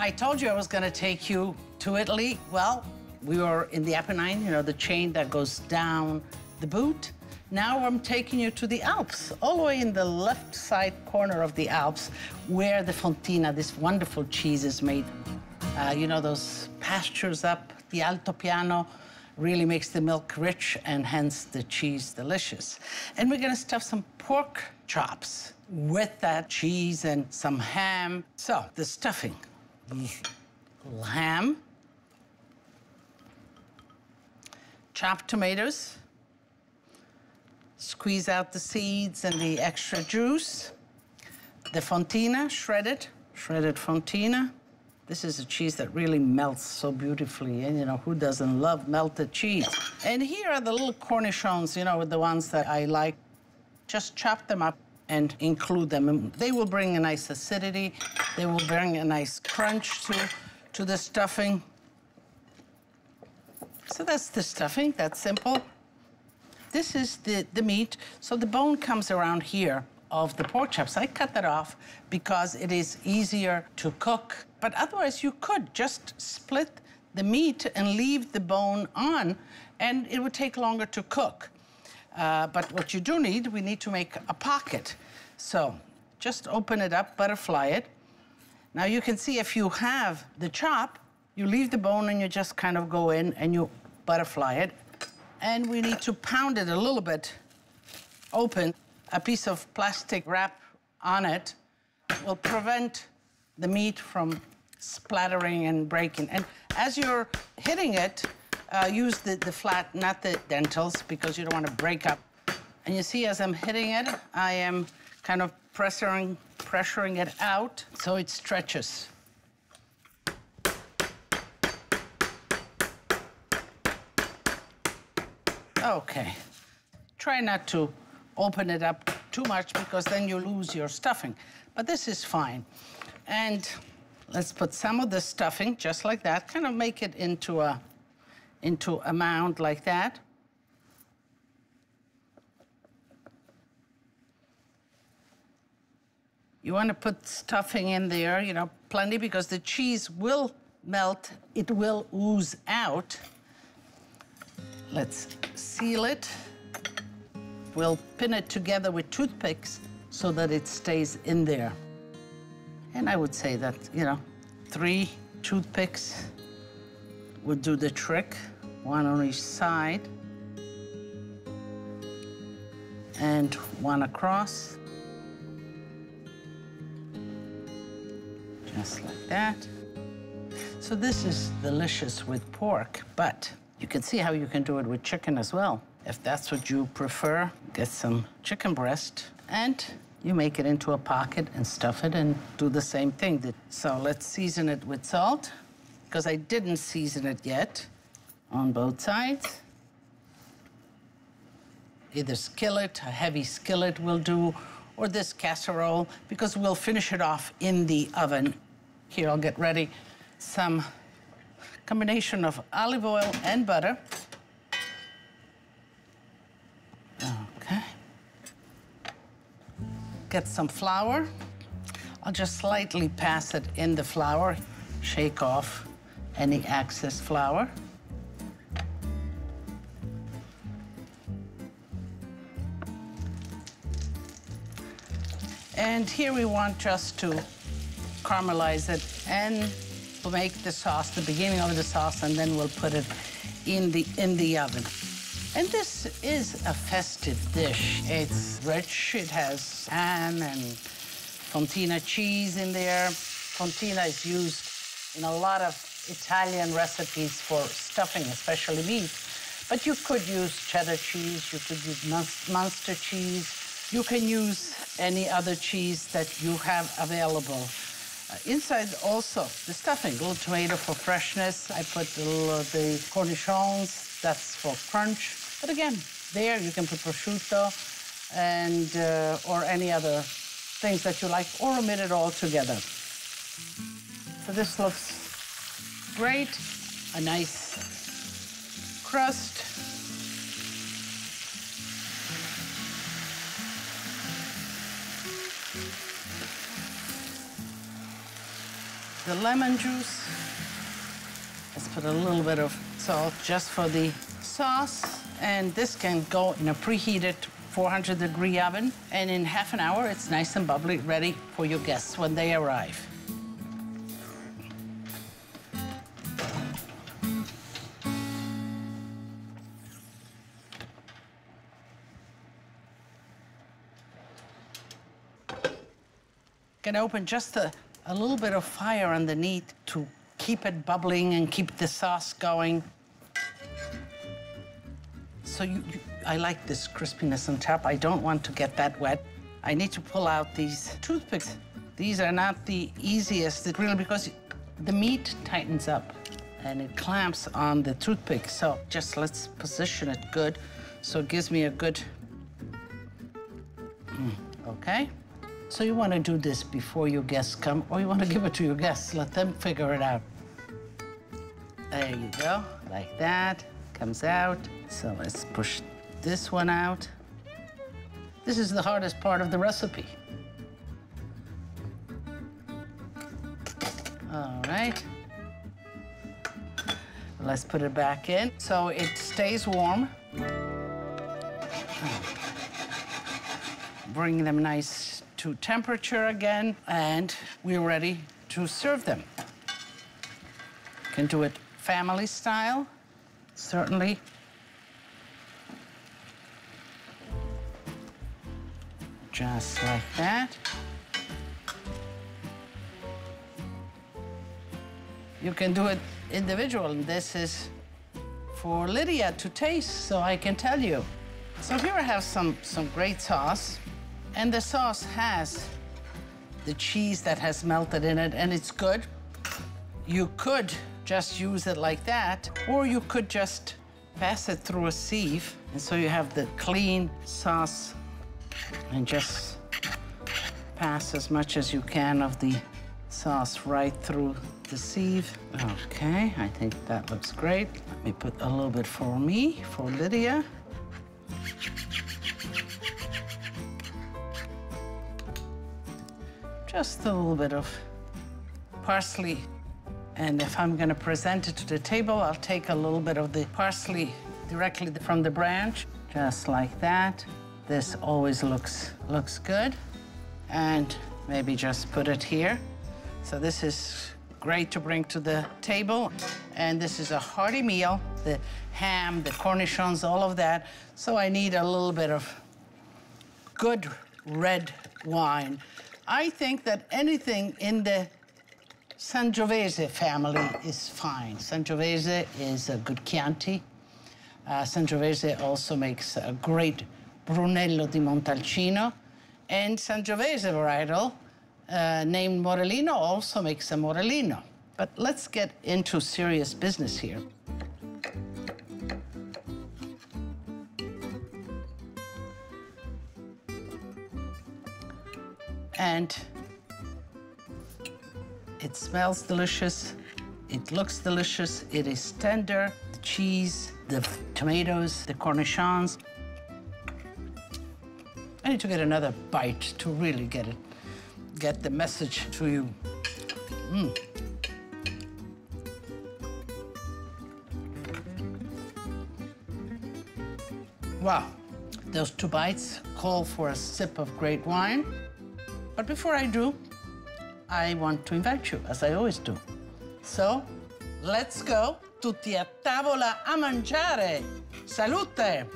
I told you I was going to take you to Italy. Well, we were in the Apennine, you know, the chain that goes down the boot. Now I'm taking you to the Alps, all the way in the left side corner of the Alps, where the Fontina, this wonderful cheese, is made. Uh, you know, those pastures up, the Altopiano, really makes the milk rich and hence the cheese delicious. And we're gonna stuff some pork chops with that cheese and some ham. So, the stuffing. Ham, chopped tomatoes, squeeze out the seeds and the extra juice, the fontina, shredded, shredded fontina. This is a cheese that really melts so beautifully, and you know, who doesn't love melted cheese? And here are the little cornichons, you know, the ones that I like. Just chop them up and include them. They will bring a nice acidity. They will bring a nice crunch to, to the stuffing. So that's the stuffing, that's simple. This is the, the meat. So the bone comes around here of the pork chops. I cut that off because it is easier to cook. But otherwise, you could just split the meat and leave the bone on, and it would take longer to cook. Uh, but what you do need, we need to make a pocket. So just open it up, butterfly it. Now you can see if you have the chop, you leave the bone and you just kind of go in and you butterfly it. And we need to pound it a little bit open. A piece of plastic wrap on it will prevent the meat from splattering and breaking. And as you're hitting it, uh, use the, the flat, not the dentals, because you don't want to break up. And you see, as I'm hitting it, I am kind of pressuring, pressuring it out so it stretches. Okay. Try not to open it up too much because then you lose your stuffing. But this is fine. And let's put some of the stuffing, just like that, kind of make it into a, into a mound like that. You want to put stuffing in there, you know, plenty, because the cheese will melt, it will ooze out. Let's seal it. We'll pin it together with toothpicks so that it stays in there. And I would say that, you know, three toothpicks would do the trick, one on each side. And one across. Just like that. So this is delicious with pork, but you can see how you can do it with chicken as well. If that's what you prefer, get some chicken breast and you make it into a pocket and stuff it and do the same thing. So let's season it with salt, because I didn't season it yet on both sides. Either skillet, a heavy skillet will do, or this casserole, because we'll finish it off in the oven. Here, I'll get ready some combination of olive oil and butter. Okay. Get some flour. I'll just slightly pass it in the flour, shake off any excess flour. And here we want just to caramelize it and make the sauce, the beginning of the sauce, and then we'll put it in the, in the oven. And this is a festive dish. It's rich, it has ham and fontina cheese in there. Fontina is used in a lot of Italian recipes for stuffing, especially meat. But you could use cheddar cheese, you could use Muenster cheese, you can use any other cheese that you have available. Uh, inside also the stuffing, little tomato for freshness. I put a little the cornichons, that's for crunch. But again, there you can put prosciutto and uh, or any other things that you like, or omit it all together. So this looks great. A nice crust. the lemon juice. Let's put a little bit of salt just for the sauce. And this can go in a preheated 400 degree oven. And in half an hour, it's nice and bubbly, ready for your guests when they arrive. Can open just a, a little bit of fire underneath to keep it bubbling and keep the sauce going. So you, you, I like this crispiness on top. I don't want to get that wet. I need to pull out these toothpicks. These are not the easiest, really, because the meat tightens up and it clamps on the toothpick. So just let's position it good so it gives me a good, mm, okay? So you want to do this before your guests come, or you want to give it to your guests, let them figure it out. There you go, like that, comes out. So let's push this one out. This is the hardest part of the recipe. All right. Let's put it back in so it stays warm. Bring them nice to temperature again, and we're ready to serve them. Can do it family style, certainly. Just like that. You can do it individual. This is for Lidia to taste, so I can tell you. So here I have some, some great sauce, and the sauce has the cheese that has melted in it, and it's good. You could just use it like that, or you could just pass it through a sieve, and so you have the clean sauce, and just pass as much as you can of the sauce right through the sieve. Okay, I think that looks great. Let me put a little bit for me, for Lidia. Just a little bit of parsley. And if I'm gonna present it to the table, I'll take a little bit of the parsley directly from the branch, just like that. This always looks, looks good. And maybe just put it here. So this is great to bring to the table. And this is a hearty meal, the ham, the cornichons, all of that. So I need a little bit of good red wine. I think that anything in the Sangiovese family is fine. Sangiovese is a good Chianti. Uh, Sangiovese also makes a great Brunello di Montalcino. And Sangiovese varietal, uh, named Morellino, also makes a Morellino. But let's get into serious business here. And it smells delicious. It looks delicious. It is tender. The cheese, the tomatoes, the cornichons. I need to get another bite to really get it, get the message to you. Mm. Wow, those two bites call for a sip of great wine. But before I do, I want to invite you, as I always do. So, let's go. Tutti a tavola a mangiare. Salute!